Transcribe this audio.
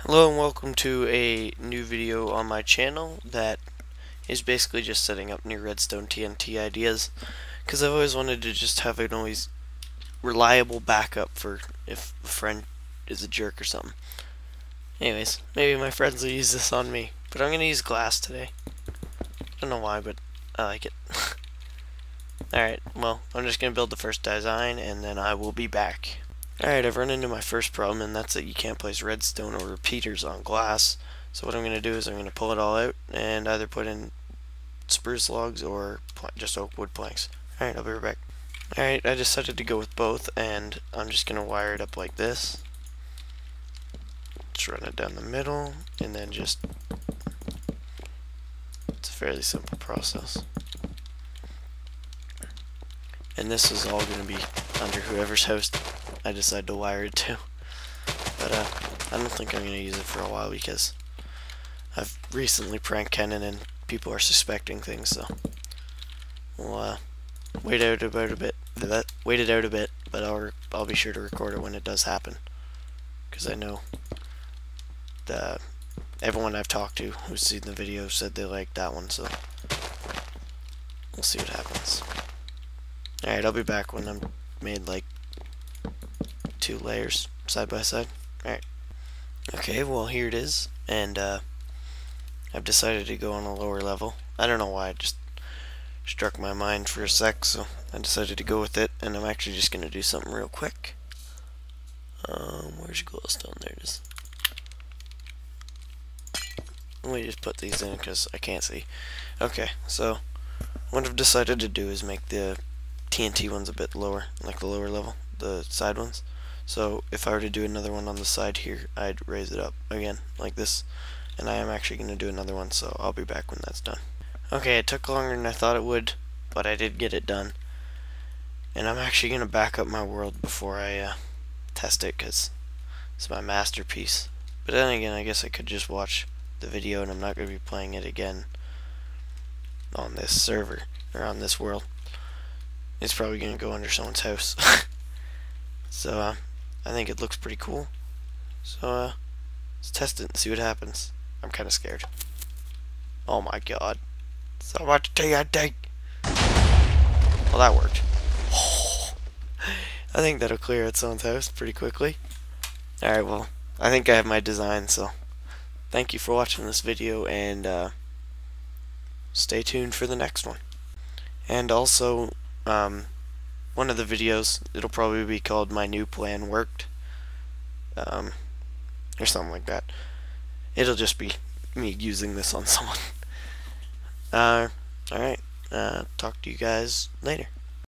Hello and welcome to a new video on my channel that is basically just setting up new redstone TNT ideas because I've always wanted to just have an always reliable backup for if a friend is a jerk or something. Anyways, maybe my friends will use this on me, but I'm going to use glass today. I don't know why, but I like it. Alright, well, I'm just going to build the first design and then I will be back. Alright, I've run into my first problem, and that's that you can't place redstone or repeaters on glass. So what I'm going to do is I'm going to pull it all out and either put in spruce logs or just oak wood planks. Alright, I'll be right back. Alright, I decided to go with both, and I'm just going to wire it up like this. Just run it down the middle, and then just... It's a fairly simple process. And this is all going to be under whoever's house I decided to wire it to. But uh, I don't think I'm going to use it for a while because I've recently pranked Kenan and people are suspecting things, so we'll uh, wait out about a bit. That wait it out a bit, but I'll I'll be sure to record it when it does happen, because I know the everyone I've talked to who's seen the video said they liked that one, so we'll see what happens. Alright, I'll be back when I'm made like two layers side by side. Alright. Okay, well here it is, and uh, I've decided to go on a lower level. I don't know why, it just struck my mind for a sec, so I decided to go with it, and I'm actually just going to do something real quick. Um, where's glowstone? There it is. Let me just put these in because I can't see. Okay, so what I've decided to do is make the TNT ones a bit lower, like the lower level, the side ones. So if I were to do another one on the side here, I'd raise it up again like this. And I am actually going to do another one, so I'll be back when that's done. Okay, it took longer than I thought it would, but I did get it done. And I'm actually going to back up my world before I uh, test it, because it's my masterpiece. But then again, I guess I could just watch the video, and I'm not going to be playing it again on this server, or on this world. It's probably going to go under someone's house. so, uh, I think it looks pretty cool. So, uh, let's test it and see what happens. I'm kind of scared. Oh my god. So much TNT! Well, that worked. I think that'll clear its own house pretty quickly. Alright, well, I think I have my design, so thank you for watching this video, and uh, stay tuned for the next one. And also, um, one of the videos. It'll probably be called My New Plan Worked. Um, or something like that. It'll just be me using this on someone. Uh, alright. Uh, talk to you guys later.